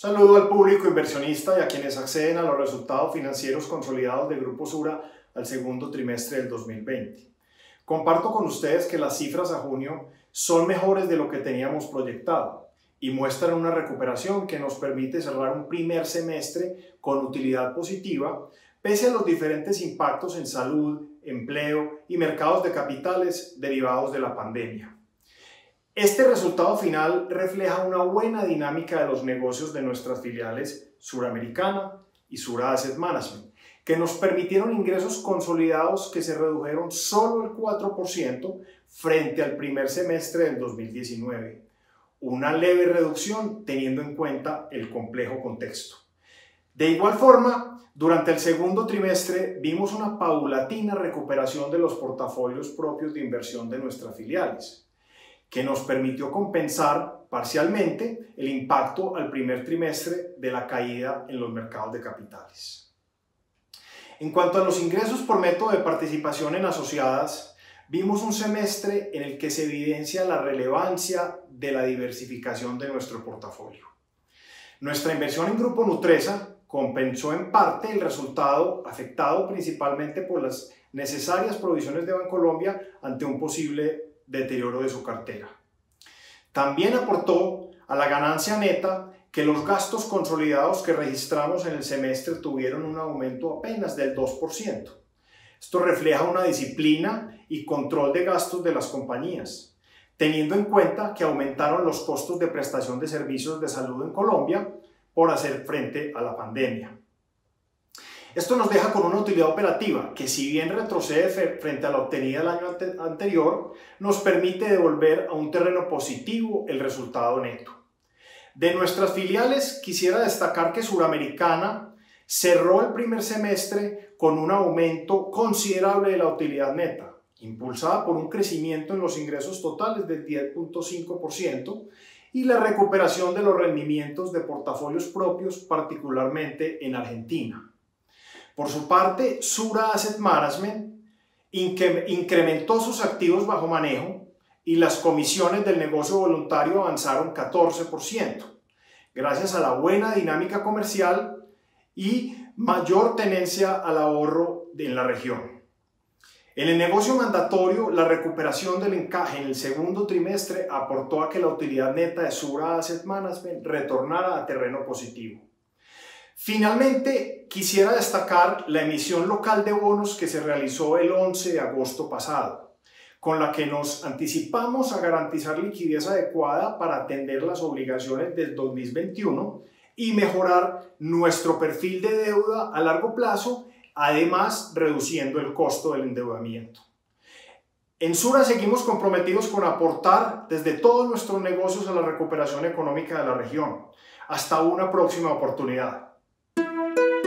Saludo al público inversionista y a quienes acceden a los resultados financieros consolidados de Grupo Sura al segundo trimestre del 2020. Comparto con ustedes que las cifras a junio son mejores de lo que teníamos proyectado y muestran una recuperación que nos permite cerrar un primer semestre con utilidad positiva, pese a los diferentes impactos en salud, empleo y mercados de capitales derivados de la pandemia. Este resultado final refleja una buena dinámica de los negocios de nuestras filiales Suramericana y Sura Asset Management, que nos permitieron ingresos consolidados que se redujeron solo el 4% frente al primer semestre del 2019. Una leve reducción teniendo en cuenta el complejo contexto. De igual forma, durante el segundo trimestre vimos una paulatina recuperación de los portafolios propios de inversión de nuestras filiales que nos permitió compensar parcialmente el impacto al primer trimestre de la caída en los mercados de capitales. En cuanto a los ingresos por método de participación en asociadas, vimos un semestre en el que se evidencia la relevancia de la diversificación de nuestro portafolio. Nuestra inversión en Grupo Nutresa compensó en parte el resultado afectado principalmente por las necesarias provisiones de Bancolombia ante un posible deterioro de su cartera. También aportó a la ganancia neta que los gastos consolidados que registramos en el semestre tuvieron un aumento apenas del 2%. Esto refleja una disciplina y control de gastos de las compañías, teniendo en cuenta que aumentaron los costos de prestación de servicios de salud en Colombia por hacer frente a la pandemia. Esto nos deja con una utilidad operativa que si bien retrocede frente a la obtenida el año anterior, nos permite devolver a un terreno positivo el resultado neto. De nuestras filiales quisiera destacar que Suramericana cerró el primer semestre con un aumento considerable de la utilidad neta, impulsada por un crecimiento en los ingresos totales del 10.5% y la recuperación de los rendimientos de portafolios propios, particularmente en Argentina. Por su parte, Sura Asset Management incrementó sus activos bajo manejo y las comisiones del negocio voluntario avanzaron 14%, gracias a la buena dinámica comercial y mayor tenencia al ahorro en la región. En el negocio mandatorio, la recuperación del encaje en el segundo trimestre aportó a que la utilidad neta de Sura Asset Management retornara a terreno positivo. Finalmente, quisiera destacar la emisión local de bonos que se realizó el 11 de agosto pasado, con la que nos anticipamos a garantizar liquidez adecuada para atender las obligaciones del 2021 y mejorar nuestro perfil de deuda a largo plazo, además reduciendo el costo del endeudamiento. En Sura seguimos comprometidos con aportar desde todos nuestros negocios a la recuperación económica de la región. Hasta una próxima oportunidad. Thank you.